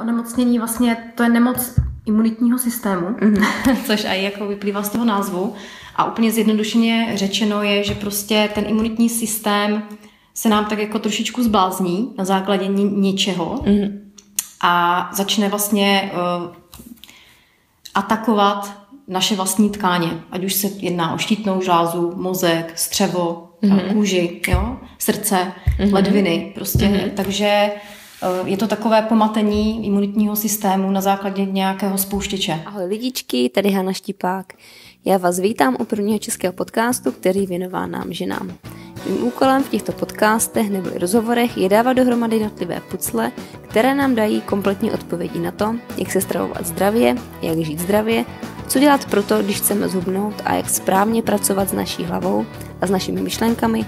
Onemocnění vlastně to je nemoc imunitního systému, mm-hmm. což i jako vyplývá z toho názvu. A úplně zjednodušeně řečeno je, že prostě ten imunitní systém se nám tak jako trošičku zblázní na základě něčeho mm-hmm. a začne vlastně uh, atakovat naše vlastní tkáně, ať už se jedná o štítnou žlázu, mozek, střevo, mm-hmm. kůži, jo? srdce, mm-hmm. ledviny, prostě. Mm-hmm. Takže je to takové pomatení imunitního systému na základě nějakého spouštěče. Ahoj lidičky, tady Hana Štipák. Já vás vítám u prvního českého podcastu, který věnová nám ženám. Mým úkolem v těchto podcastech nebo rozhovorech je dávat dohromady jednotlivé pucle, které nám dají kompletní odpovědi na to, jak se stravovat zdravě, jak žít zdravě, co dělat proto, když chceme zhubnout a jak správně pracovat s naší hlavou a s našimi myšlenkami,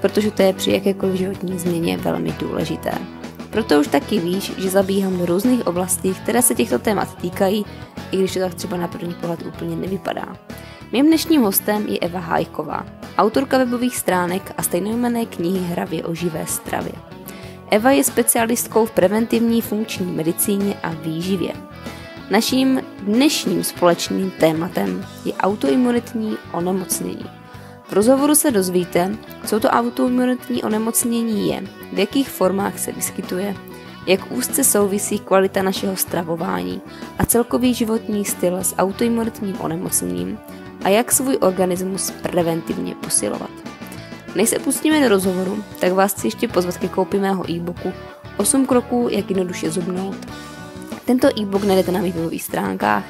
protože to je při jakékoliv životní změně velmi důležité. Proto už taky víš, že zabíhám do různých oblastí, které se těchto témat týkají, i když to tak třeba na první pohled úplně nevypadá. Mým dnešním hostem je Eva Hájková, autorka webových stránek a stejnojmenné knihy Hravě o živé stravě. Eva je specialistkou v preventivní funkční medicíně a výživě. Naším dnešním společným tématem je autoimunitní onemocnění. V rozhovoru se dozvíte, co to autoimunitní onemocnění je, v jakých formách se vyskytuje, jak úzce souvisí kvalita našeho stravování a celkový životní styl s autoimunitním onemocněním a jak svůj organismus preventivně posilovat. Než se pustíme do rozhovoru, tak vás chci ještě pozvat ke koupi mého e-booku 8 kroků, jak jednoduše zubnout. Tento e-book najdete na mých webových stránkách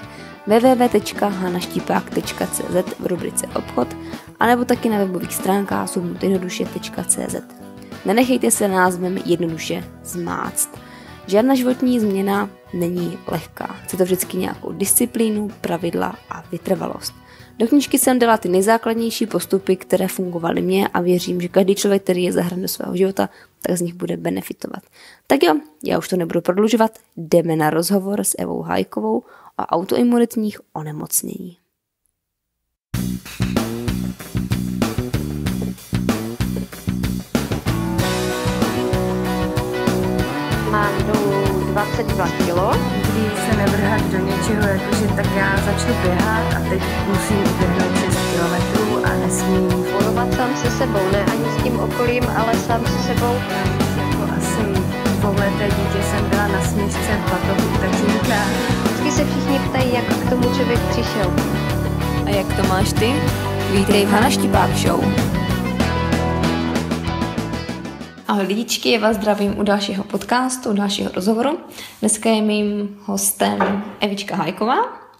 www.hanaštipák.cz v rubrice obchod anebo taky na webových stránkách zubnoutjednoduše.cz. Nenechejte se názvem jednoduše zmáct. Žádná životní změna není lehká. Chce to vždycky nějakou disciplínu, pravidla a vytrvalost. Do knížky jsem dala ty nejzákladnější postupy, které fungovaly mě a věřím, že každý člověk, který je zahrán do svého života, tak z nich bude benefitovat. Tak jo, já už to nebudu prodlužovat, jdeme na rozhovor s Evou Hajkovou o autoimunitních onemocnění. 22 kg nikdy se nevrhat do něčeho, jakože tak já začnu běhat a teď musím uběhnout 6 kilometrů a nesmím Bojovat sám se sebou, ne ani s tím okolím, ale sám se sebou. Jako asi dvouleté dítě jsem byla na směšce v batohu tatínka. Vždycky se všichni ptají, jak k tomu člověk přišel. A jak to máš ty? Vítej v Hana Štipák Show. Ahoj lidičky, já vás zdravím u dalšího podcastu, u dalšího rozhovoru. Dneska je mým hostem Evička Hajková.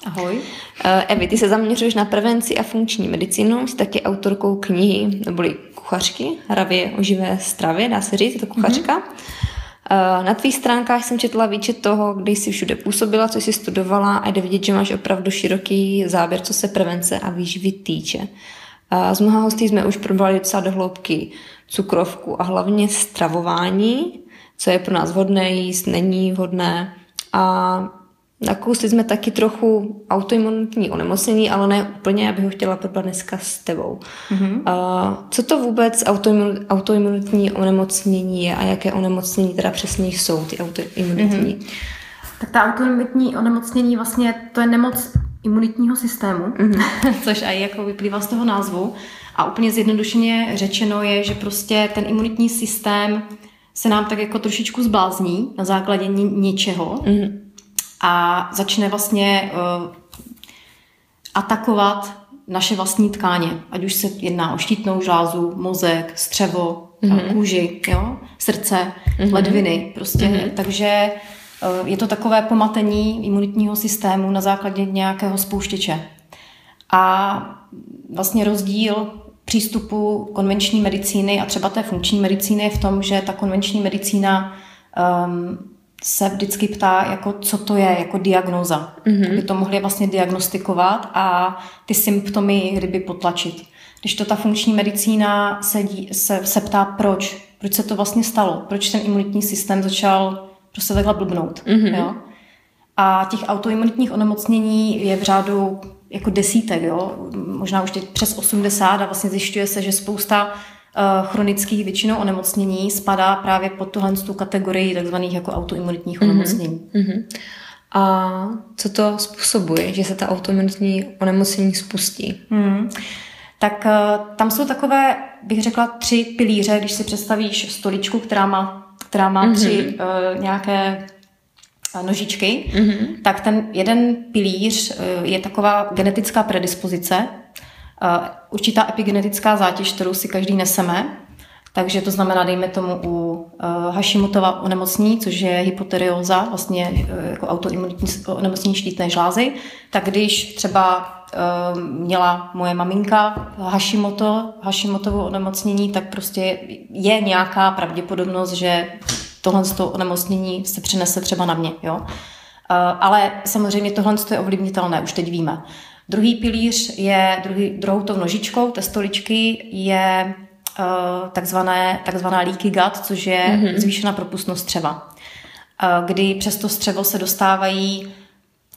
Ahoj. Eh, Evi, ty se zaměřuješ na prevenci a funkční medicínu, jsi taky autorkou knihy, neboli kuchařky, hravě o živé stravě, dá se říct, je to kuchařka. Mm-hmm. Na tvých stránkách jsem četla výčet toho, kde jsi všude působila, co jsi studovala a jde vidět, že máš opravdu široký záběr, co se prevence a výživy týče. Z mnoha hostí jsme už probrali docela do hloubky cukrovku a hlavně stravování, co je pro nás vhodné jíst, není vhodné. A nakousli jsme taky trochu autoimunitní onemocnění, ale ne úplně, abych ho chtěla probrat dneska s tebou. Mm-hmm. A co to vůbec autoimun, autoimunitní onemocnění je a jaké onemocnění teda přesně jsou ty autoimunitní? Mm-hmm. Tak ta autoimunitní onemocnění vlastně to je nemoc imunitního systému, mm-hmm. což i jako vyplývá z toho názvu. A úplně zjednodušeně řečeno je, že prostě ten imunitní systém se nám tak jako trošičku zblázní na základě něčeho mm-hmm. a začne vlastně uh, atakovat naše vlastní tkáně, ať už se jedná o štítnou žlázu, mozek, střevo, mm-hmm. kůži, jo? srdce, mm-hmm. ledviny, prostě. Mm-hmm. Takže je to takové pomatení imunitního systému na základě nějakého spouštěče. A vlastně rozdíl přístupu konvenční medicíny a třeba té funkční medicíny je v tom, že ta konvenční medicína um, se vždycky ptá, jako co to je, jako diagnoza. Mm-hmm. Aby to mohli vlastně diagnostikovat a ty symptomy kdyby potlačit. Když to ta funkční medicína se, se, se ptá, proč, proč se to vlastně stalo, proč ten imunitní systém začal prostě takhle blbnout. Mm-hmm. Jo? A těch autoimunitních onemocnění je v řádu jako desítek, jo? možná už teď přes 80 a vlastně zjišťuje se, že spousta chronických většinou onemocnění spadá právě pod tuhle tu kategorii takzvaných jako autoimunitních mm-hmm. onemocnění. Mm-hmm. A co to způsobuje, že se ta autoimunitní onemocnění spustí? Mm. Tak uh, tam jsou takové, bych řekla, tři pilíře, když si představíš stoličku, která má, která má mm-hmm. tři uh, nějaké nožičky, mm-hmm. tak ten jeden pilíř je taková genetická predispozice, určitá epigenetická zátěž, kterou si každý neseme. Takže to znamená, dejme tomu u uh, Hashimotova onemocnění, což je hypoterióza, vlastně uh, jako autoimunitní onemocnění štítné žlázy, tak když třeba měla moje maminka Hashimoto, Hashimotovo onemocnění, tak prostě je nějaká pravděpodobnost, že tohle onemocnění se přenese třeba na mě. Jo? Uh, ale samozřejmě tohle je ovlivnitelné, už teď víme. Druhý pilíř je, druhý, druhou tou nožičkou té stoličky je uh, takzvané, takzvaná leaky gut, což je mm-hmm. zvýšená propustnost střeva. Kdy přes to střevo se dostávají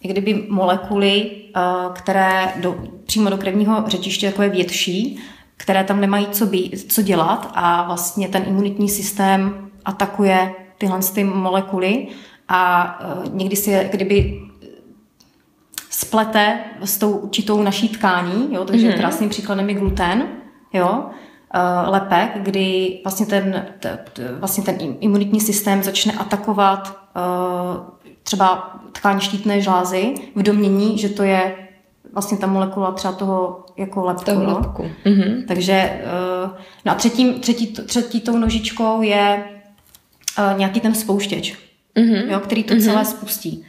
kdyby molekuly, uh, které do, přímo do krevního řečiště takové větší, které tam nemají co, být, co dělat a vlastně ten imunitní systém atakuje tyhle ty molekuly a uh, někdy si kdyby splete s tou určitou naší tkání, jo, takže mm-hmm. krásným příkladem je gluten, jo, lepek, kdy vlastně ten, t, t, vlastně ten imunitní systém začne atakovat třeba tkání štítné žlázy v domění, že to je vlastně ta molekula třeba toho jako lepku. Toho no. lepku. Mm-hmm. Takže uh, no a třetím, třetí, třetí tou nožičkou je uh, nějaký ten spouštěč, mm-hmm. jo, který to mm-hmm. celé spustí.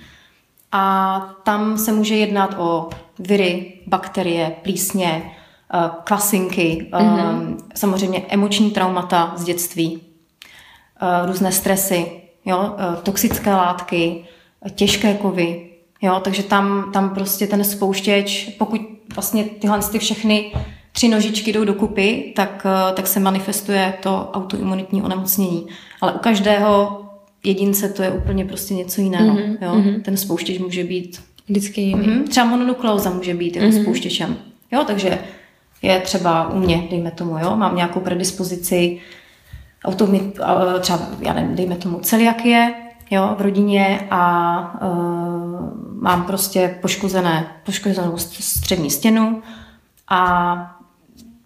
A tam se může jednat o viry, bakterie, plísně, eh, kvasinky, mm-hmm. samozřejmě emoční traumata z dětství, eh, různé stresy, jo, toxické látky, těžké kovy. Jo, takže tam, tam prostě ten spouštěč, pokud vlastně tyhle ty všechny tři nožičky jdou dokupy, tak, tak se manifestuje to autoimunitní onemocnění. Ale u každého jedince to je úplně prostě něco jiného. Mm-hmm, jo? Mm-hmm. Ten spouštěč může být vždycky jiný. Mm-hmm. Třeba mononukleóza může být jako mm-hmm. spouštěčem. Jo, takže je třeba u mě, dejme tomu, jo, mám nějakou predispozici automit, třeba, já nevím, dejme tomu celiakie, jo, v rodině a uh, mám prostě poškozené, poškozenou střední stěnu a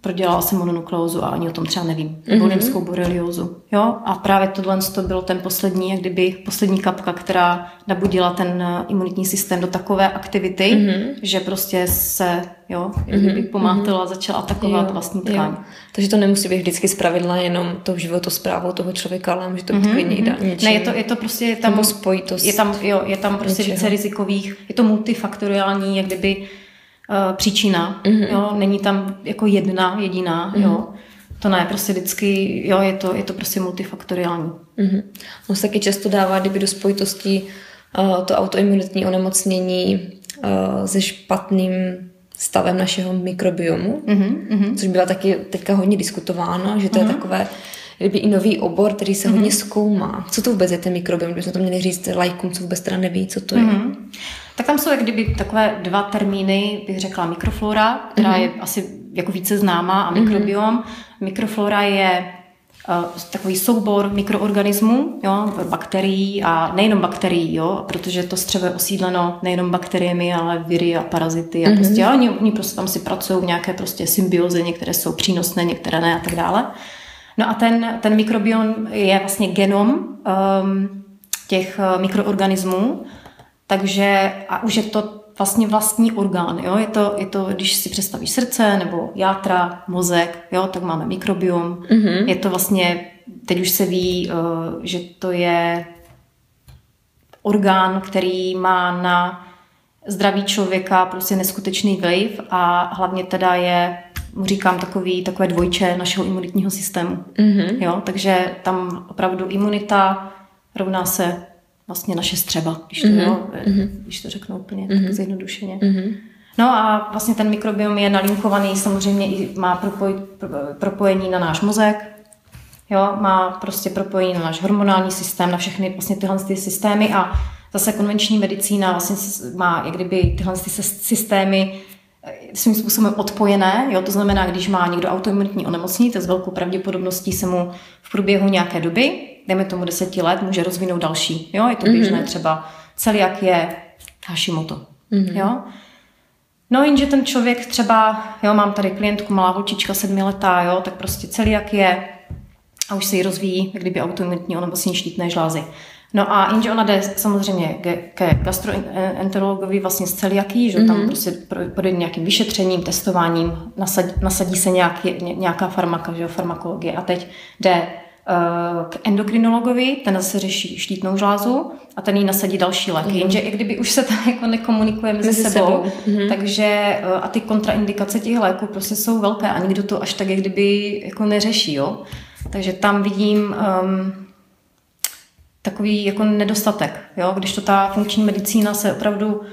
prodělala jsem mononukleózu a ani o tom třeba nevím. Nebo mm-hmm. boreliózu. Jo? A právě tohle to bylo ten poslední, jak kdyby poslední kapka, která nabudila ten eh, imunitní systém do takové aktivity, mm-hmm. že prostě se, jo, jak kdyby mhm. pomátila, mm-hmm. začala atakovat jo, vlastní tkání. Takže to nemusí být vždycky zpravidla jenom tou životosprávou toho člověka, ale může to být mm-hmm. jiná, Ne, je to, je to prostě je tam, spojitost. Je tam, jo, je tam prostě něčeho. více rizikových, je to multifaktoriální, jak kdyby uh, příčina. Mm-hmm. Jo? Není tam jako jedna jediná. Mm-hmm. Jo? To ne, prostě vždycky, jo, je to, je to prostě multifaktoriální. Mm-hmm. On se taky často dává, kdyby do spojitosti uh, to autoimunitní onemocnění uh, se špatným stavem našeho mikrobiomu, mm-hmm. což byla taky teďka hodně diskutováno, že to mm-hmm. je mhm. takové kdyby i nový obor, který se mm-hmm. hodně zkoumá. Co to vůbec je ten mikrobiom? Kdybychom to měli říct lajkům, co vůbec teda neví, co to je. Mm-hmm. Tak tam jsou jak kdyby takové dva termíny, bych řekla mikroflora, která mm-hmm. je asi jako více známá a mikrobiom. Mm-hmm. Mikroflora je uh, takový soubor mikroorganismů, jo, bakterií a nejenom bakterií, jo, protože to střevo je osídleno nejenom bakteriemi, ale viry a parazity a mm-hmm. prostě, a oni, oni prostě tam si pracují v nějaké prostě symbioze, některé jsou přínosné, některé ne a tak dále. No a ten, ten mikrobiom je vlastně genom um, těch uh, mikroorganismů, takže a už je to vlastně vlastní orgán. Jo? Je, to, je to, když si představíš srdce nebo játra, mozek, jo? tak máme mikrobiom. Mm-hmm. Je to vlastně, teď už se ví, uh, že to je orgán, který má na zdraví člověka prostě neskutečný vliv a hlavně teda je říkám, takový, takové dvojče našeho imunitního systému. Mm-hmm. Jo, takže tam opravdu imunita rovná se vlastně naše střeba, když to, mm-hmm. jo, mm-hmm. když to řeknu úplně mm-hmm. tak zjednodušeně. Mm-hmm. No a vlastně ten mikrobiom je nalinkovaný, samozřejmě i má propoj, propojení na náš mozek, jo, má prostě propojení na náš hormonální systém, na všechny vlastně tyhle ty systémy a zase konvenční medicína vlastně má jak kdyby tyhle ty systémy svým způsobem odpojené, jo, to znamená, když má někdo autoimunitní onemocnění, to s velkou pravděpodobností se mu v průběhu nějaké doby, dejme tomu deseti let, může rozvinout další, jo, je to běžné mm-hmm. třeba jak je Hashimoto, mm-hmm. jo. No jenže ten člověk třeba, jo, mám tady klientku, malá holčička, sedmiletá, jo, tak prostě jak je a už se jí rozvíjí, kdyby autoimunitní onemocnění štítné žlázy. No a jenže ona jde samozřejmě ke, ke gastroenterologovi vlastně z celiaký, že mm-hmm. tam mhm. prostě projde nějakým vyšetřením, testováním, nasadí, nasadí se nějaký, nějaká farmaka, že jo, farmakologie a teď jde uh, k endokrinologovi, ten zase řeší štítnou žlázu a ten jí nasadí další léky. Mm-hmm. Jenže i kdyby už se tam jako nekomunikuje mezi, mezi sebou, sebou. Mm-hmm. takže uh, a ty kontraindikace těch léků prostě jsou velké a nikdo to až tak jak kdyby jako neřeší, jo. Takže tam vidím um, takový jako nedostatek, jo? když to ta funkční medicína se opravdu uh,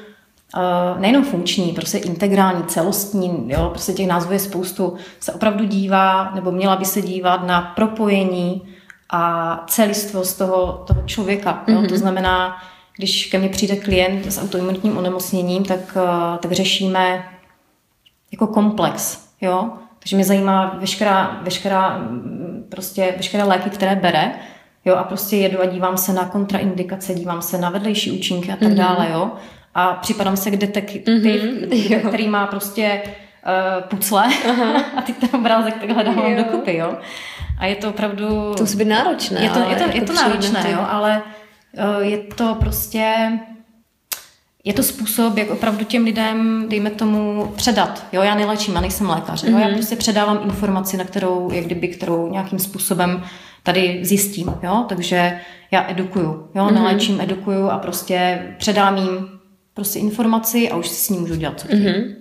nejenom funkční, prostě integrální, celostní, jo? prostě těch názvů je spoustu, se opravdu dívá, nebo měla by se dívat na propojení a celistvost toho, toho člověka. Jo? Mm-hmm. To znamená, když ke mně přijde klient s autoimunitním onemocněním, tak, uh, tak řešíme jako komplex. Jo? Takže mě zajímá veškerá, veškerá, mm, prostě veškeré léky, které bere, Jo, a prostě jedu a dívám se na kontraindikace, dívám se na vedlejší účinky a tak mm-hmm. dále, jo. A připadám se k detektiv, mm-hmm. který má prostě uh, pucle uh-huh. a ty ten obrázek takhle dávám jo. dokupy, jo. A je to opravdu... To musí být náročné. Je to, je to, je to náročné, jo, ale uh, je to prostě... Je to způsob, jak opravdu těm lidem, dejme tomu, předat. Jo, já nelečím, já nejsem lékař. Mm-hmm. Jo, já mhm. prostě předávám informaci, na kterou, jak kdyby, kterou nějakým způsobem tady zjistím, jo, takže já edukuju, jo, mm-hmm. neléčím, edukuju a prostě předám jim prostě informaci a už si s ním můžu dělat co mm-hmm.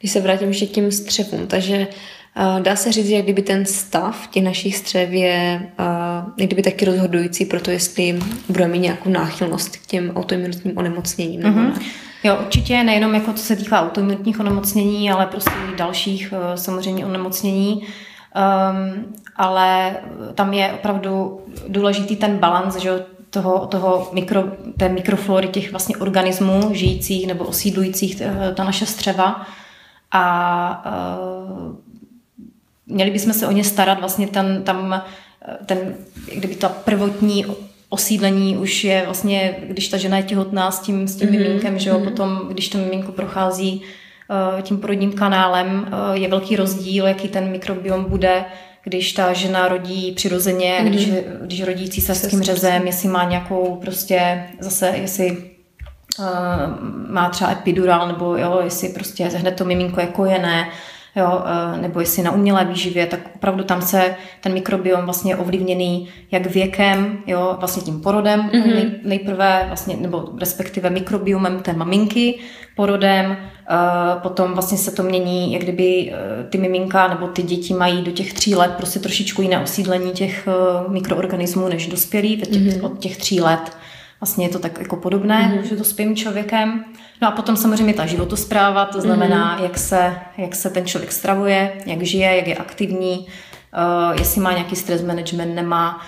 Když se vrátím ještě k těm střevům, takže uh, dá se říct, že kdyby ten stav těch našich střev je uh, kdyby taky rozhodující pro to, jestli budeme mít nějakou náchylnost k těm autoimunitním onemocněním. Nebo mm-hmm. ne? Jo, určitě nejenom jako co se týká autoimunitních onemocnění, ale prostě i dalších uh, samozřejmě onemocnění. Um, ale tam je opravdu důležitý ten balans, že toho, toho mikro, té mikroflory těch vlastně organismů žijících nebo osídlujících eh, ta naše střeva a uh, měli bychom se o ně starat vlastně ten, tam eh, ten, kdyby ta prvotní osídlení už je vlastně, když ta žena je těhotná s tím, s tím mm-hmm. miminkem, že jo, mm-hmm. potom, když to miminko prochází uh, tím porodním kanálem, uh, je velký rozdíl, jaký ten mikrobiom bude, když ta žena rodí přirozeně, mm-hmm. když, když rodí císařským řezem, jestli má nějakou prostě zase, jestli uh, má třeba epidural, nebo jo, jestli prostě hned to miminko je kojené, jo, uh, nebo jestli na umělé výživě, tak opravdu tam se ten mikrobiom vlastně je ovlivněný jak věkem, jo, vlastně tím porodem mm-hmm. nej, nejprve, vlastně, nebo respektive mikrobiomem té maminky, porodem, Eh, potom vlastně se to mění, jak kdyby eh, ty miminka nebo ty děti mají do těch tří let prostě trošičku jiné osídlení těch eh, mikroorganismů než dospělí, těch, mm-hmm. od těch tří let. Vlastně je to tak jako podobné mm-hmm. s dospělým člověkem. No a potom samozřejmě ta životospráva, to znamená, mm-hmm. jak, se, jak se ten člověk stravuje, jak žije, jak je aktivní, uh, jestli má nějaký stres management, nemá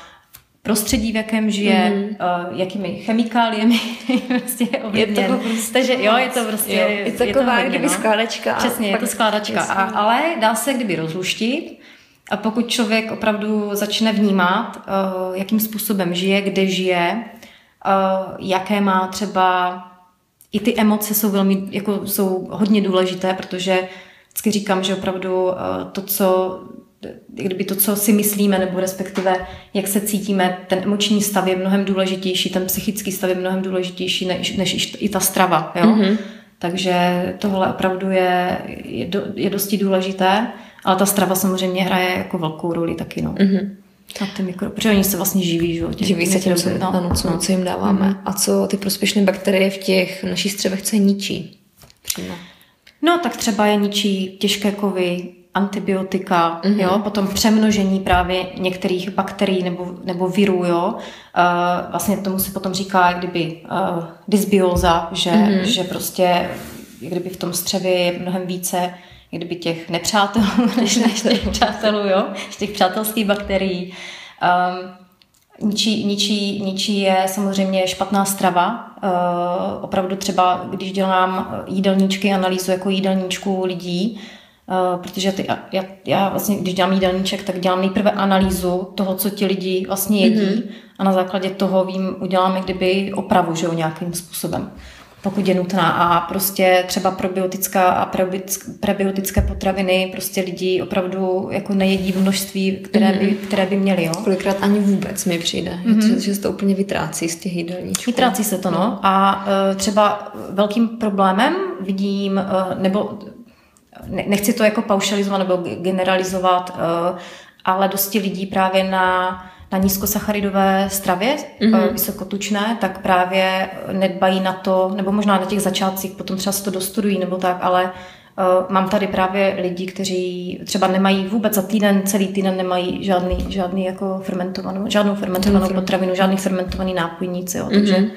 prostředí, v jakém žije, mm. uh, jakými chemikáliemi prostě je ovlivněn. To prostě, Takže jo, je to prostě... Jo, je to taková je to kdyby no. skládačka. Přesně, je to skládačka. A, ale dá se kdyby rozluštit a pokud člověk opravdu začne vnímat, uh, jakým způsobem žije, kde žije, jaké má třeba... I ty emoce jsou velmi, jako jsou hodně důležité, protože vždycky říkám, že opravdu uh, to, co kdyby to, co si myslíme, nebo respektive jak se cítíme, ten emoční stav je mnohem důležitější, ten psychický stav je mnohem důležitější než, než i ta strava. Jo? Mm-hmm. Takže tohle opravdu je, je, do, je dosti důležité, ale ta strava samozřejmě hraje jako velkou roli taky. No. Mm-hmm. A ty mikro, protože oni se vlastně živí, že jo? Živí se tím, co, no. ano, co, co jim dáváme. Mm-hmm. A co ty prospěšné bakterie v těch našich střevech, co je ničí? Přímo. No, tak třeba je ničí těžké kovy, antibiotika, mm-hmm. jo, potom přemnožení právě některých bakterií nebo, nebo virů, jo. Uh, vlastně tomu se potom říká, jak kdyby uh, dysbioza, že, mm-hmm. že prostě jak kdyby v tom střevě je mnohem více kdyby těch nepřátelů než, než těch přátelů, jo, těch přátelských bakterií. Um, Ničí, ničí, ničí je samozřejmě špatná strava. Uh, opravdu třeba, když dělám jídelníčky, analýzu jako jídelníčku lidí, uh, protože ty, já, já vlastně, když dělám jídelníček, tak dělám nejprve analýzu toho, co ti lidi vlastně jedí mm-hmm. a na základě toho vím, udělám kdyby opravu, že jo, nějakým způsobem pokud je nutná. A prostě třeba probiotická a prebiotické potraviny prostě lidi opravdu jako nejedí v množství, které by, mm-hmm. které by měli. Jo? Kolikrát ani vůbec mi přijde, mm-hmm. že se to úplně vytrácí z těch jídelníčků. Vytrácí se to, no. A uh, třeba velkým problémem vidím, uh, nebo ne, nechci to jako paušalizovat nebo generalizovat, uh, ale dosti lidí právě na na nízkosacharidové stravě, mm-hmm. vysokotučné, tak právě nedbají na to, nebo možná na těch začátcích, potom třeba se to dostudují nebo tak, ale uh, mám tady právě lidi, kteří třeba nemají vůbec za týden, celý týden nemají žádný, žádný jako fermentovanou, žádnou fermentovanou potravinu, žádný fermentovaný nápojníci, jo, takže mm-hmm.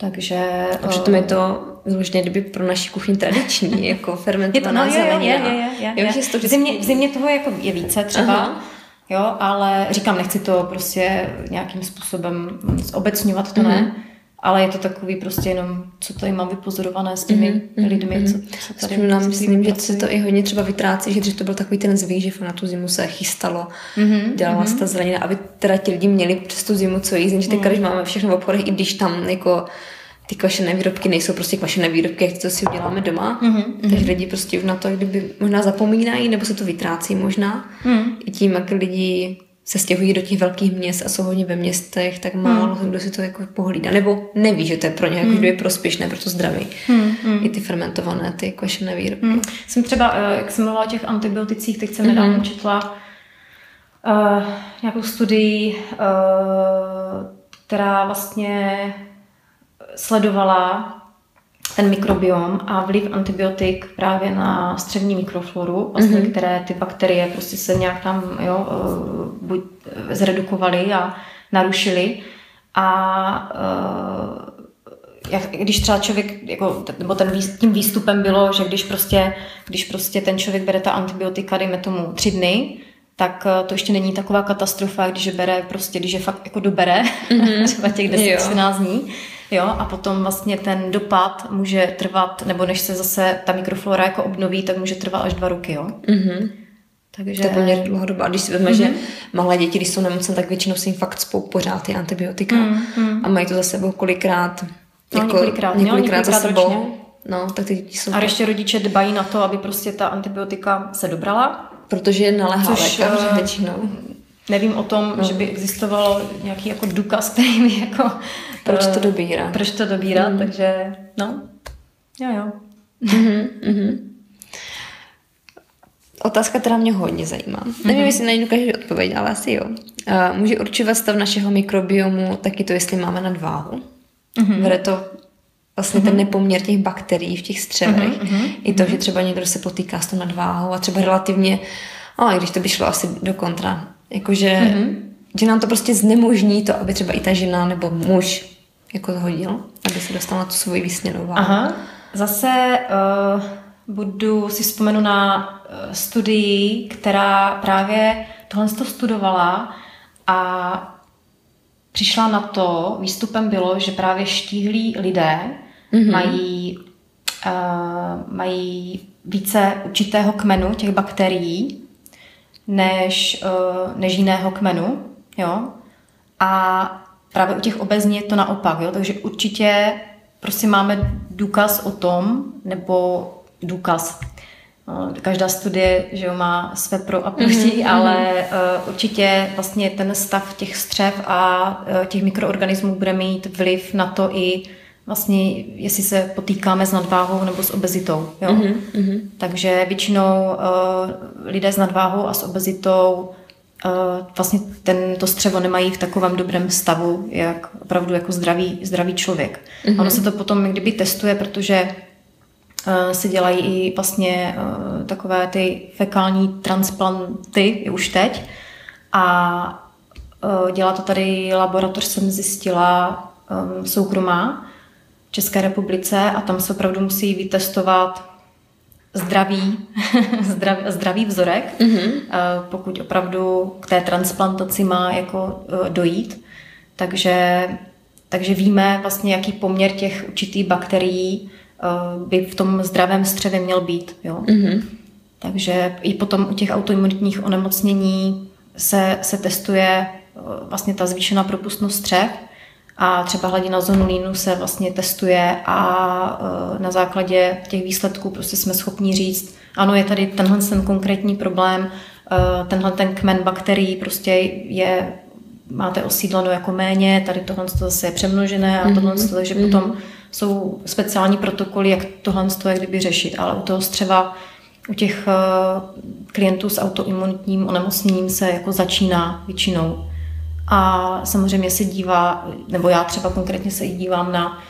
Takže... A přitom je to vyloženě kdyby pro naši kuchyň tradiční, jako fermentovaná je to, no, zelenina. Je, je, je, je, je, je. V, zimě, v zimě toho jako je více třeba, Aha. Jo, ale říkám, nechci to prostě nějakým způsobem obecňovat, to mm-hmm. ne. Ale je to takový prostě jenom, co tady mám vypozorované s těmi mm-hmm. lidmi, co, co tady Spomínám, myslím, že se to i hodně třeba vytrácí, že to byl takový ten zvyk, že na tu zimu se chystalo, mm-hmm. dělala mm-hmm. se ta zelenina, aby teda ti lidi měli přes tu zimu co jíst, že teď, mm. když máme všechno v obchodech, i když tam jako ty kvašené výrobky nejsou prostě kvašené výrobky, jak to si uděláme doma. Mm-hmm. Takže lidi prostě už na to kdyby možná zapomínají, nebo se to vytrácí možná. Mm. I tím, jak lidi se stěhují do těch velkých měst a jsou hodně ve městech, tak málo hmm. kdo si to jako pohlídá. Nebo neví, že to je pro ně jako, je prospěšné pro to zdraví. Hmm. I ty fermentované, ty kvašené výrobky. Hmm. Jsem třeba, eh, jak jsem mluvila o těch antibioticích, teď jsem hmm. nedávno četla uh, nějakou studii, uh, která vlastně sledovala ten mikrobiom a vliv antibiotik právě na střevní mikrofloru, vlastně, mm-hmm. které ty bakterie prostě se nějak tam jo, eh, buď zredukovaly a narušily. A uh, jak, když třeba člověk, jako, nebo ten, tím výstupem bylo, že když prostě, když prostě ten člověk bere ta antibiotika, dejme tomu tři dny, tak eh, to ještě není taková katastrofa, když je bere prostě, když je fakt jako dobere, mm-hmm. třeba těch 10-13 dní, Jo, a potom vlastně ten dopad může trvat, nebo než se zase ta mikroflora jako obnoví, tak může trvat až dva roky, jo. Mm-hmm. Takže... To je poměrně dlouhá doba. A když si vezme, mm-hmm. že mhm. malé děti, když jsou nemocné, tak většinou si jim fakt spou pořád ty antibiotika mm-hmm. a mají to za sebou kolikrát, no, jako několikrát, několikrát, několikrát za sebou. Ročně. No, tak ty děti jsou... A ještě rodiče dbají na to, aby prostě ta antibiotika se dobrala. Protože je naléhá lékař uh, většinou. Nevím o tom, no. že by existovalo nějaký jako důkaz, který mi jako proč to dobírá. Proč to dobírá, mm. takže no, jo, jo. Mm-hmm, mm-hmm. Otázka, která mě hodně zajímá. Mm-hmm. Nevím, jestli na ní dokážeš odpovědět, ale asi jo. Uh, může určovat stav našeho mikrobiomu taky to, jestli máme nadváhu. Mm-hmm. Vede to vlastně mm-hmm. ten nepoměr těch bakterií v těch střevech. Mm-hmm. I to, že třeba někdo se potýká s tou nadváhou a třeba relativně, a když to by šlo asi do kontra, jakože mm-hmm. že nám to prostě znemožní to, aby třeba i ta žena nebo muž jako zhodil, aby se dostal na tu svoji vysněnou váhu. Aha. Zase uh, budu si vzpomenu na uh, studii, která právě tohle to studovala a přišla na to, výstupem bylo, že právě štíhlí lidé mm-hmm. mají, uh, mají více určitého kmenu těch bakterií než, uh, než jiného kmenu. Jo? A Právě u těch obezní je to naopak, jo? takže určitě prostě máme důkaz o tom, nebo důkaz, no, Každá studie že jo, má své pro a proti, mm-hmm. ale uh, určitě vlastně ten stav těch střev a uh, těch mikroorganismů bude mít vliv na to i vlastně, jestli se potýkáme s nadváhou nebo s obezitou. Jo? Mm-hmm. Takže většinou uh, lidé s nadváhou a s obezitou uh, vlastně tento střevo nemají v takovém dobrém stavu, jak opravdu jako zdravý, zdravý člověk. Mm-hmm. Ono se to potom kdyby testuje, protože uh, se dělají i vlastně uh, takové ty fekální transplanty už teď a uh, dělá to tady laboratoř, jsem zjistila, um, soukromá České republice a tam se opravdu musí vytestovat zdravý, zdrav, zdravý vzorek, mm-hmm. pokud opravdu k té transplantaci má jako eh, dojít. Takže, takže víme vlastně, jaký poměr těch určitých bakterií by v tom zdravém střevě měl být. Jo? Mm-hmm. Takže i potom u těch autoimunitních onemocnění se, se testuje vlastně ta zvýšená propustnost střev a třeba hladina zonulínu se vlastně testuje a e, na základě těch výsledků prostě jsme schopni říct, ano, je tady tenhle ten konkrétní problém, e, tenhle ten kmen bakterií prostě je, máte osídleno jako méně, tady tohle zase je přemnožené a tohle, mm-hmm. takže mm-hmm. potom jsou speciální protokoly, jak tohle je kdyby řešit, ale u toho střeva u těch e, klientů s autoimunitním onemocněním se jako začíná většinou a samozřejmě se dívá, nebo já třeba konkrétně se i dívám na,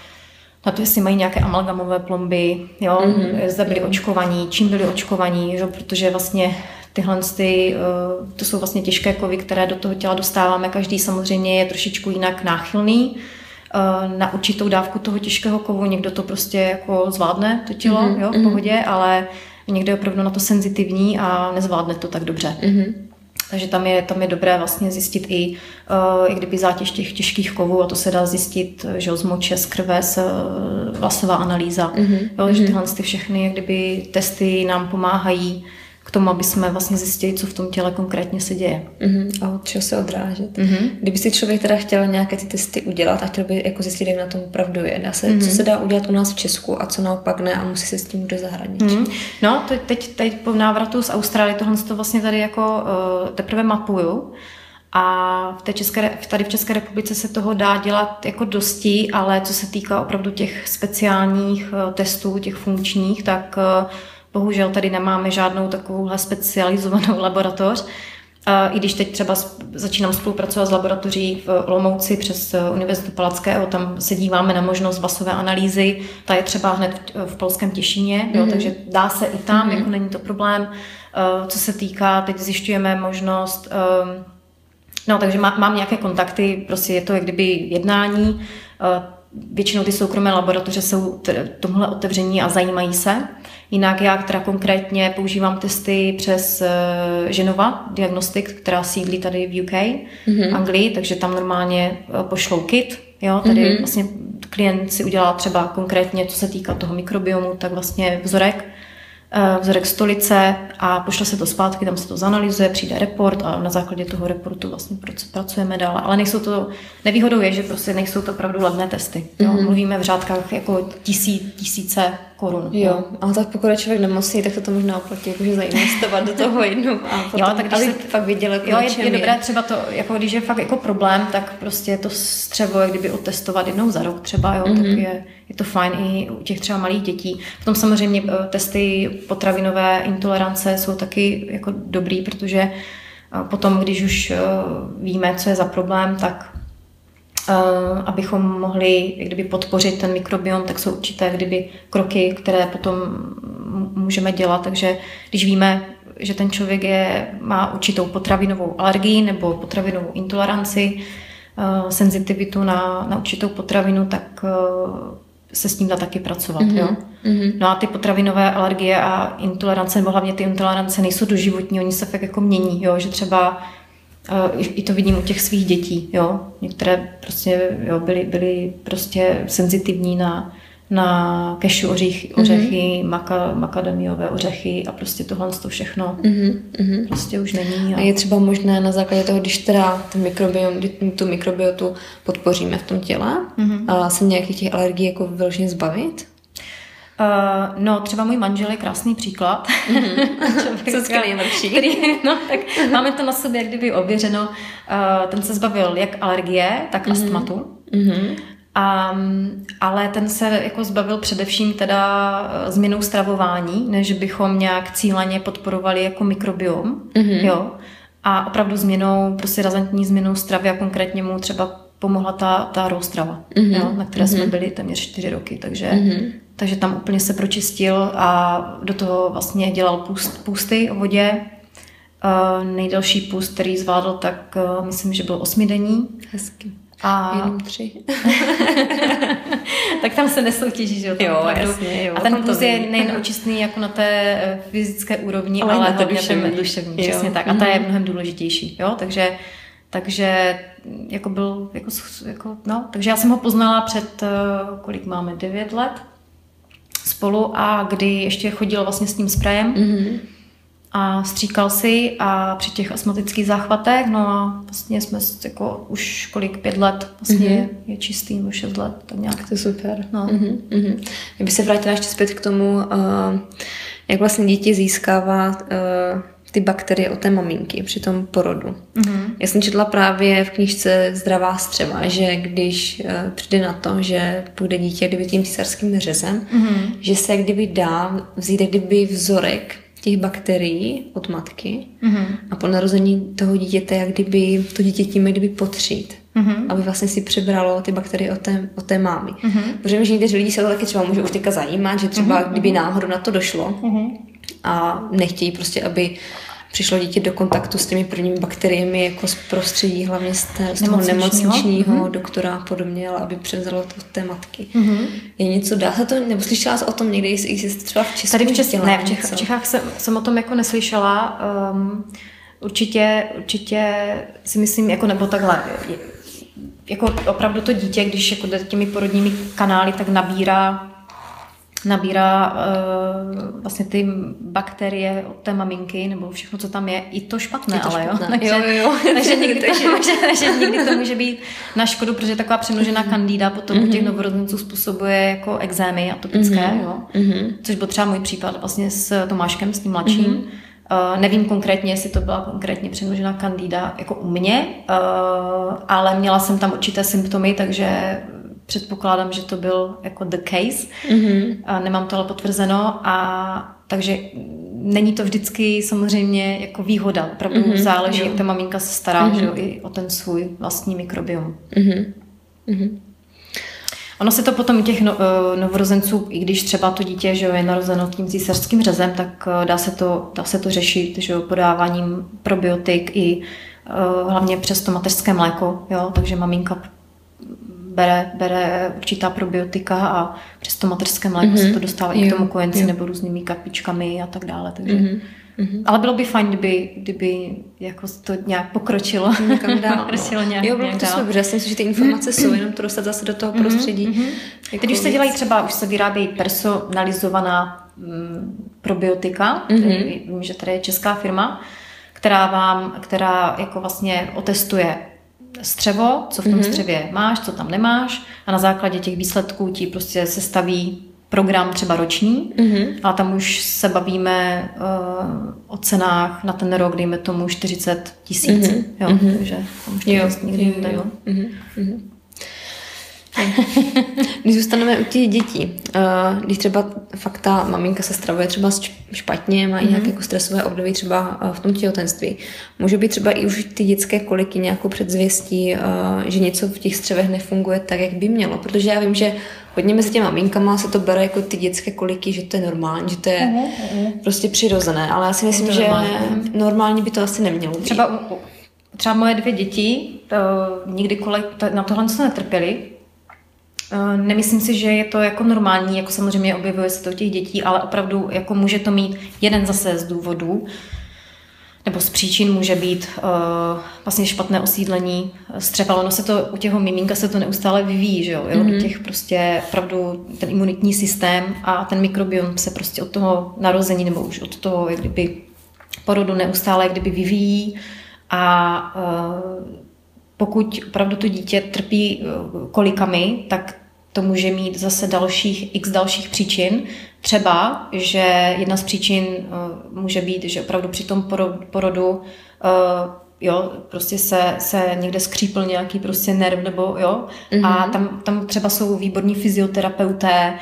na to, jestli mají nějaké amalgamové plomby, jo, mm-hmm. zda byli očkovaní, čím byli očkovaní, jo, protože vlastně tyhle ty, eh, to jsou vlastně těžké kovy, které do toho těla dostáváme. Každý samozřejmě je trošičku jinak náchylný eh, na určitou dávku toho těžkého kovu. Někdo to prostě jako zvládne, to tělo, mm-hmm. jo, v mhm. pohodě, ale někdo je opravdu na to senzitivní a nezvládne to tak dobře. Mm-hmm. Takže tam je, tam je dobré vlastně zjistit i, uh, i kdyby zátěž těch těžkých kovů a to se dá zjistit, že z moče, z krve, z uh, vlasová analýza. Mm-hmm. Jo, že mhm. tyhle ty všechny kdyby testy nám pomáhají k tomu, aby jsme vlastně zjistili, co v tom těle konkrétně se děje. Uh-huh. A od čeho se odrážet. Uh-huh. Kdyby si člověk teda chtěl nějaké ty testy udělat a chtěl by jako zjistit, jak na tom opravdu je, dá se, uh-huh. co se dá udělat u nás v Česku a co naopak ne a musí se s tím do zahraničí. Uh-huh. No, teď, teď, teď po návratu z Austrálie tohle to vlastně tady jako uh, teprve mapuju. A v té České, tady v České republice se toho dá dělat jako dosti, ale co se týká opravdu těch speciálních uh, testů, těch funkčních, tak uh, Bohužel tady nemáme žádnou takovouhle specializovanou laboratoř. I když teď třeba začínám spolupracovat s laboratoří v Olomouci přes eh, Univerzitu Palackého, tam se díváme na možnost vasové analýzy, ta je třeba hned v polském Těšíně, mm-hmm. jo, mhm. takže dá se i tam, mm-hmm. jako není to problém. Eh, co se týká, teď zjišťujeme možnost, ehm, no takže má, mám nějaké kontakty, prostě je to jak kdyby jednání, eh, většinou ty soukromé laboratoře jsou tomhle otevření a zajímají se. Jinak já teda konkrétně používám testy přes uh, Genova Diagnostic, která sídlí tady v UK, mm-hmm. Anglii, takže tam normálně uh, pošlou kit, jo, tady mm-hmm. vlastně klient si udělá třeba konkrétně, co se týká toho mikrobiomu, tak vlastně vzorek, uh, vzorek stolice a pošle se to zpátky, tam se to zanalizuje, přijde report a na základě toho reportu vlastně pracujeme dál. Ale nejsou to, nevýhodou je, že prostě nejsou to opravdu levné testy. Jo. Mm-hmm. Mluvíme v řádkách jako tisí, tisíce korun. Jo, jo. a tak pokud je člověk nemocný, tak to, to možná oplatí jakože zainvestovat do toho jednou a potom, jo, tak když se, fakt viděl, jako jo, je, je, dobré třeba to, jako když je fakt jako problém, tak prostě to střevo, jak kdyby otestovat jednou za rok třeba, jo, mm-hmm. tak mhm. je, je to fajn i u těch třeba malých dětí. Potom samozřejmě eh, testy potravinové intolerance jsou taky jako dobrý, protože eh, potom, když už eh, víme, co je za problém, tak abychom mohli kdyby podpořit ten mikrobiom, tak jsou určité kdyby kroky, které potom můžeme dělat. Takže když víme, že ten člověk je, má určitou potravinovou alergii nebo potravinovou intoleranci, uh, senzitivitu na, na určitou potravinu, tak uh, se s tím dá taky pracovat. Mm-hmm. Jo? Mm-hmm. No a ty potravinové alergie a intolerance, nebo hlavně ty intolerance nejsou doživotní, oni se fakt jako mění, jo? že třeba i to vidím u těch svých dětí, jo. Některé prostě jo, byly, byly prostě senzitivní na, na kešu ořich, ořechy, mm-hmm. maka, makadamiové ořechy a prostě tohle to všechno mm-hmm. prostě už není. A... a je třeba možné na základě toho, když teda ten mikrobiom, tu mikrobiotu podpoříme v tom těle, mm-hmm. a se nějakých těch alergií jako vyloženě zbavit? Uh, no, třeba můj manžel je krásný příklad. Mm-hmm. Co skvělý lepší. Který, no, tak máme to na sobě jak kdyby ověřeno. Uh, ten se zbavil jak alergie, tak mm-hmm. astmatu. Mm-hmm. Um, ale ten se jako zbavil především teda eh, změnou stravování, než bychom nějak cíleně podporovali jako mikrobiom. Mm-hmm. Jo. A opravdu změnou, prostě razantní změnou stravy a konkrétně mu třeba pomohla ta, ta roustrava, mm-hmm. jo, na které mm-hmm. jsme byli téměř čtyři roky, takže mm-hmm takže tam úplně se pročistil a do toho vlastně dělal půst, půsty o vodě. Uh, nejdelší půst, který zvládl, tak uh, myslím, že byl osmidenní. Hezky. A... Jenom tři. tak tam se nesoutěží, že jo? Jo, jasně, jo. A ten půst je nejen očistný jako na té eh, fyzické úrovni, ale, ale na duševní. duševní, přesně tak. A ta je mhm. mnohem důležitější, jo? Takže Takže jako byl, jako, jako, no, takže já jsem ho poznala před, eh, kolik máme, 9 let spolu a kdy ještě chodil vlastně s tím sprejem. Mm-hmm a stříkal si a při těch astmatických záchvatech, no a vlastně jsme jako už kolik, pět let vlastně mm-hmm. je čistý, nebo šest let, tak nějak. To je super. No. Mm-hmm. Kdyby se vrátila ještě zpět k tomu, uh, jak vlastně dítě získává uh, ty bakterie od té maminky při tom porodu. Mm-hmm. Já jsem četla právě v knižce Zdravá střeva, že když uh, přijde na to, že půjde dítě kdyby tím císařským řezem, mm-hmm. že se kdyby dá vzít kdyby vzorek těch bakterií od matky mm-hmm. a po narození toho dítěte, jak kdyby to dítě tím kdyby potřít. Mm-hmm. Aby vlastně si přebralo ty bakterie od té, od té mámy. Mm-hmm. Protože že někteří lidi se to taky třeba může už teďka zajímat, že třeba mm-hmm. kdyby náhodou na to došlo mm-hmm. a nechtějí prostě, aby přišlo dítě do kontaktu s těmi prvními bakteriemi jako z prostředí, hlavně z, té, z toho nemocničního mm-hmm. doktora a podobně, ale aby převzalo to té matky. Mm-hmm. Je něco, dá se to, nebo slyšela jsi o tom někdy, jestli, jestli třeba v Česku? Tady v, Česku, ne, v, Čech, v Čechách jsem, jsem o tom jako neslyšela. Um, určitě, určitě si myslím, jako nebo takhle, jako opravdu to dítě, když jako těmi porodními kanály, tak nabírá nabírá uh, vlastně ty bakterie od té maminky, nebo všechno, co tam je, i to špatné, je to ale špatné. jo. Takže, jo, jo. takže, někdy to může, takže někdy to může být na škodu, protože taková přemnožená mm-hmm. kandída potom mm-hmm. u těch mhm. novorozenců způsobuje jako exémy atopické, mm-hmm. jo. Mm-hmm. Což byl třeba můj případ vlastně s Tomáškem, s tím mladším. Mm-hmm. Uh, nevím konkrétně, jestli to byla konkrétně přemnožená kandída jako u mě, uh, ale měla jsem tam určité symptomy, takže předpokládám, že to byl jako the case. Mm-hmm. A nemám to ale potvrzeno a takže není to vždycky samozřejmě jako výhoda. Opravdu mm-hmm. záleží, jak ta maminka se stará mm-hmm. že jo, i o ten svůj vlastní mikrobiom. Mm-hmm. Mm-hmm. Ono se to potom u těch no, eh, novorozenců, i když třeba to dítě že jo, je narozeno tím císařským řezem, tak eh, dá se to, dá se to řešit že jo, podáváním probiotik i uh, hlavně přes to mateřské mléko. Jo, takže maminka bere, bere určitá probiotika a přes to materské mléko mm-hmm. se to dostává jo, i k tomu kojenci jo. nebo různými kapičkami a tak dále. Takže. Mm-hmm. Mm-hmm. Ale bylo by fajn, kdyby, kdyby jako to nějak pokročilo. Někam dál. pokročilo nějak, jo, bylo to super, já si myslím, že ty informace jsou, jenom to dostat zase do toho mm-hmm. prostředí. Mm-hmm. Jako Teď už se dělají třeba, už se vyrábějí personalizovaná mm, probiotika, mm-hmm. vím, že tady je česká firma, která vám, která jako vlastně otestuje střevo, co v tom mm-hmm. střevě máš, co tam nemáš a na základě těch výsledků ti prostě se staví program třeba roční mm-hmm. a tam už se bavíme uh, o cenách na ten rok, dejme tomu 40 tisíc. Mm-hmm. Jo, mm-hmm. takže tam už to jo, nikdy jo, jo. Mm-hmm. Když zůstaneme u těch dětí, eh, když třeba fakt ta maminka se stravuje třeba špatně, má mm-hmm. nějaké jako stresové období třeba eh, v tom těhotenství, může být třeba i už ty dětské koliky nějakou předzvěstí, eh, že něco v těch střevech nefunguje tak, jak by mělo. Protože já vím, že hodně mezi těma maminkama se to bere jako ty dětské koliky, že to je normální, že to je mm-hmm. prostě přirozené, ale já si myslím, že normální. normální by to asi nemělo být. Třeba, třeba moje dvě děti to nikdy kolek na tohle Eh, nemyslím si, že je to jako normální, jako samozřejmě objevuje se to u těch dětí, ale opravdu jako může to mít jeden zase z důvodů, nebo z příčin může být uh, vlastně špatné osídlení střeva. Ono se to, u těho miminka se to neustále vyvíjí, že jo? Mm-hmm. U těch prostě opravdu ten imunitní systém a ten mikrobiom se prostě od toho narození nebo už od toho, jak kdyby porodu neustále jak kdyby vyvíjí a uh, pokud opravdu to dítě trpí eh, kolikami, tak to může mít zase dalších x dalších příčin. Třeba, že jedna z příčin eh, může být, že opravdu při tom porodu eh, jo, prostě se, se někde skřípl nějaký prostě nerv nebo jo, mm-hmm. a mhm. tam, tam třeba jsou výborní fyzioterapeuté,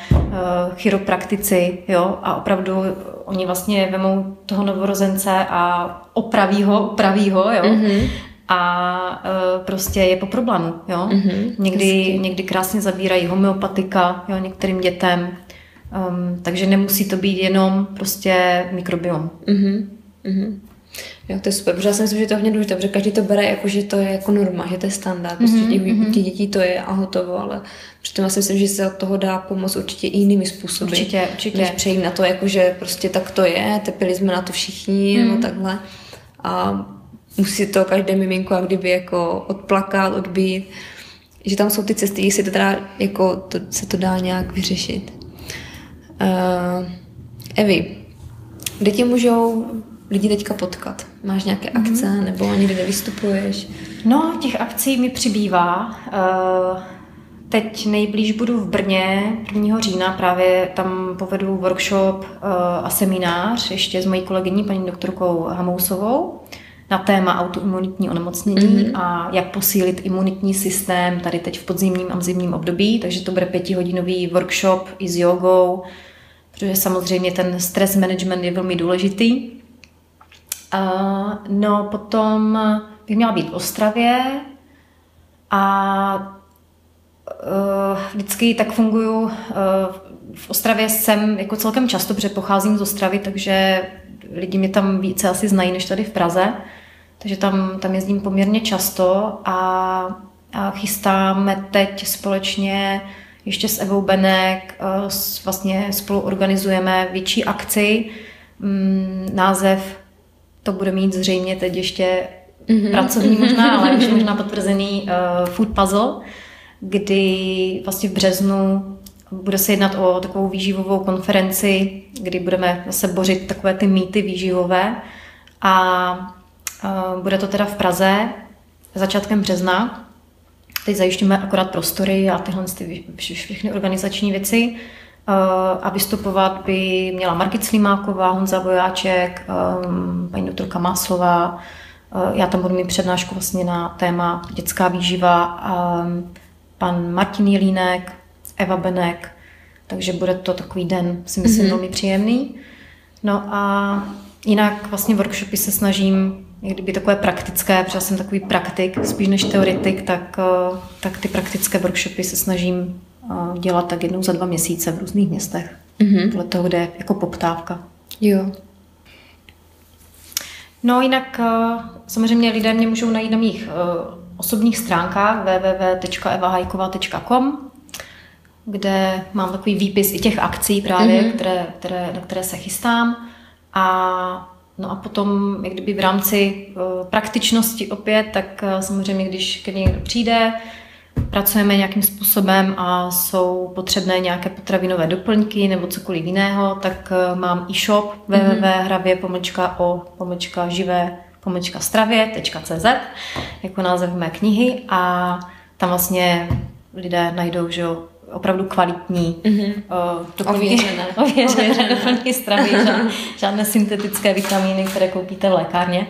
chiropraktici, jo, a opravdu oni vlastně vemou toho novorozence a opraví ho, opraví ho, jo, mm-hmm a uh, prostě je po problému. Jo? Mm-hmm, někdy, někdy krásně zabírají homeopatika jo, některým dětem, um, takže nemusí to být jenom prostě mikrobiom. Mm-hmm, mm-hmm. Jo, to je super, protože já si myslím, že to je hodně důležité, protože každý to bere jako, že to je jako norma, že to je standard, prostě mm-hmm, těch, těch dětí to je a hotovo, ale přitom já si myslím, že se od toho dá pomoct určitě i jinými způsoby. Určitě, určitě. Než přejít na to, jako, že prostě tak to je, tepili jsme na to všichni, mm. nebo takhle. A musí to každé miminko jak kdyby jako odplakat, odbít. Že tam jsou ty cesty, jestli to teda jako to, se to dá nějak vyřešit. Uh, Evi, kde tě můžou lidi teďka potkat? Máš nějaké mhm. akce mm-hmm. nebo někde nevystupuješ? No, těch akcí mi přibývá. Uh, teď nejblíž budu v Brně 1. října, právě tam povedu workshop uh, a seminář ještě s mojí kolegyní paní doktorkou Hamousovou na téma autoimunitní onemocnění mm-hmm. a jak posílit imunitní systém tady teď v podzimním a zimním období. Takže to bude pětihodinový workshop i s jogou, protože samozřejmě ten stress management je velmi důležitý. Uh, no potom bych měla být v Ostravě a uh, vždycky tak funguju. Uh, v Ostravě jsem jako celkem často, protože pocházím z Ostravy, takže lidi mě tam více asi znají než tady v Praze. Takže tam, tam jezdím poměrně často a, a chystáme teď společně ještě s Evou Benek, vlastně spolu organizujeme větší akci. Mm, název to bude mít zřejmě teď ještě mm-hmm. pracovní možná, ale už možná potvrzený uh, Food Puzzle, kdy vlastně v březnu bude se jednat o takovou výživovou konferenci, kdy budeme zase bořit takové ty mýty výživové a uh, bude to teda v Praze začátkem března. Teď zajišťujeme akorát prostory a tyhle ty všechny organizační věci. Uh, a vystupovat by měla Margit Slimáková, Honza Vojáček, um, paní doktorka Máslová, já tam budu mít přednášku vlastně na téma dětská výživa, pan Martin Jelínek, Eva Benek, takže bude to takový den, si myslím, mm-hmm. velmi příjemný. No a jinak vlastně workshopy se snažím, kdyby takové praktické, protože jsem takový praktik, spíš než teoretik, tak, eh, tak ty praktické workshopy se snažím eh, dělat tak jednou za dva měsíce v různých městech. Mm-hmm. Podle toho, kde je jako poptávka. Jo. No jinak eh, samozřejmě lidé mě můžou najít na mých osobních stránkách www.evahajkova.com, kde mám takový výpis i těch akcí právě, mm-hmm. které, které, na které se chystám. A No a potom, jak kdyby v rámci uh, praktičnosti opět, tak uh, samozřejmě, když ke někdo přijde, pracujeme nějakým způsobem a jsou potřebné nějaké potravinové doplňky nebo cokoliv jiného, tak eh, mám e-shop mm-hmm. www.hravě pomlčka o pomlčka živé pomlčka stravě.cz jako název mé knihy a tam vlastně lidé najdou, že opravdu kvalitní mm-hmm. uh, doplňky, ověřené. ověřené doplňky stravy, žádné, žádné syntetické vitamíny, které koupíte v lékárně.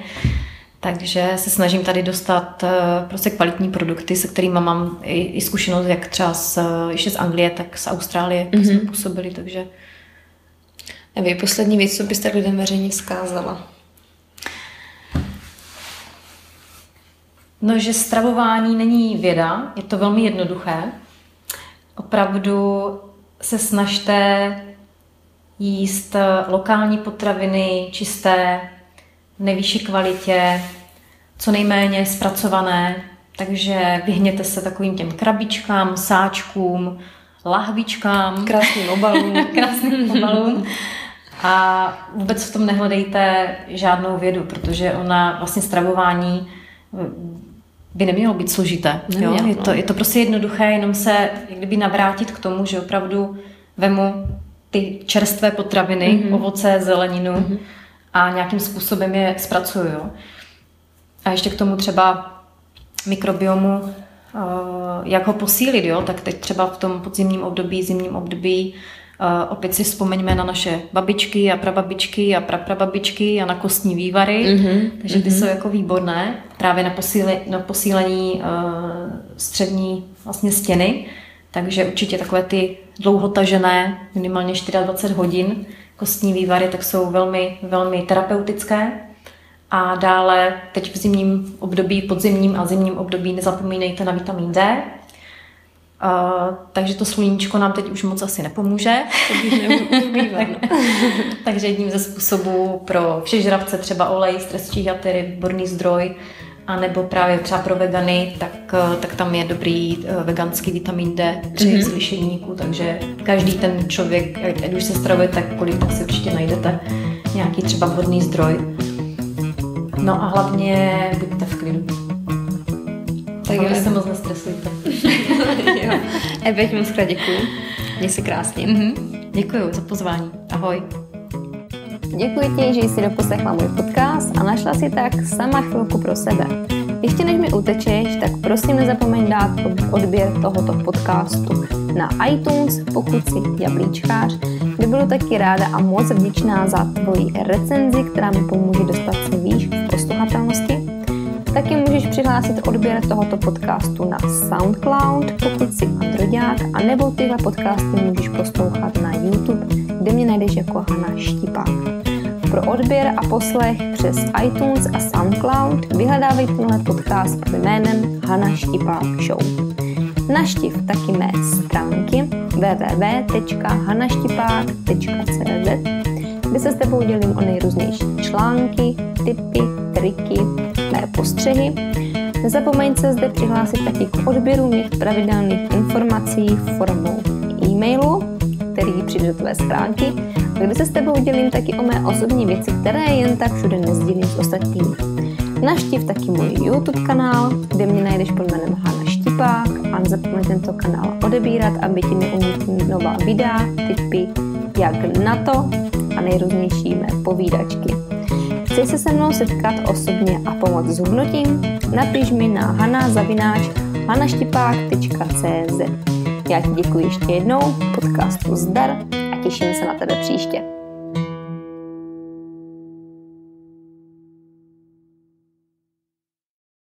Takže se snažím tady dostat eh, prostě kvalitní produkty, se kterými mám i, i zkušenost, jak třeba z, ještě z Anglie, tak z Austrálie, mm-hmm. jsme působili, takže... Evi, poslední věc, co byste lidem veřejně vzkázala? No, že stravování není věda, je to velmi jednoduché. Opravdu se snažte jíst lokální potraviny, čisté, v nejvyšší kvalitě, co nejméně zpracované, takže vyhněte se takovým těm krabičkám, sáčkům, lahvičkám. Krásným obalům. krásným obalům. A vůbec v tom nehledejte žádnou vědu, protože ona vlastně stravování by nemělo být složité. jo? Je, to, je to prostě jednoduché, jenom se jak kdyby navrátit k tomu, že opravdu vemu ty čerstvé potraviny, mm-hmm. ovoce, zeleninu, mm-hmm a nějakým způsobem je zpracuju. Jo. A ještě k tomu třeba mikrobiomu, eh, jak ho posílit, jo? tak teď třeba v tom podzimním období, zimním období eh, opět si vzpomeňme na naše babičky a prababičky a praprababičky a na kostní vývary, mm-hmm. takže ty mm-hmm. jsou jako výborné právě na, posíli, na posílení uh, střední vlastně stěny, takže určitě takové ty dlouhotažené, minimálně 24 hodin, kostní vývary, tak jsou velmi, velmi terapeutické. A dále teď v zimním období, podzimním a zimním období nezapomínejte na vitamin D. Uh, takže to sluníčko nám teď už moc asi nepomůže. takže jedním ze způsobů pro všežravce třeba olej, stres číhaty, výborný zdroj a nebo právě třeba pro vegany, tak, eh, tak tam je dobrý eh, veganský vitamin D při mm-hmm. slyšeníku, takže každý ten člověk, ať už se stravuje tak kolik, tak si určitě najdete nějaký třeba vhodný zdroj. No a hlavně buďte v klidu. Tak hlavně se moc nestresujte. jo. Ebe, moc krát děkuji. Měj se krásně. Mm-hmm. Děkuji za pozvání. Ahoj. Děkuji ti, že jsi doposlechla můj podcast a našla si tak sama chvilku pro sebe. Ještě než mi utečeš, tak prosím nezapomeň dát odběr tohoto podcastu na iTunes, pokud jsi jablíčkář, kde budu taky ráda a moc vděčná za tvoji recenzi, která mi pomůže dostat se výš v posluchatelnosti. Taky můžeš přihlásit odběr tohoto podcastu na SoundCloud, pokud jsi a nebo tyhle podcasty můžeš poslouchat na YouTube, kde mě najdeš jako Hana Štipák. Pro odběr a poslech přes iTunes a SoundCloud vyhledávej tenhle podcast pod jménem Hana Štipák Show. Naštiv taky mé stránky www.hanaštipák.cz kde se s tebou dělím o nejrůznější články, tipy, triky, mé postřehy. Nezapomeň se zde přihlásit taky k odběru mých pravidelných informací formou e-mailu, který přijde do tvé stránky kde se s tebou dělím taky o mé osobní věci, které jen tak všude nezdílím s ostatními. Naštiv taky můj YouTube kanál, kde mě najdeš pod jménem Hana Štipák a nezapomeň tento kanál odebírat, aby ti neunikly nová videa, tipy, jak na to a nejrůznější mé povídačky. Chci se se mnou setkat osobně a pomoct s hubnutím? Napiš mi na hanazavináč hanaštipák.cz Já ti děkuji ještě jednou, podcastu zdar těším se na tebe příště.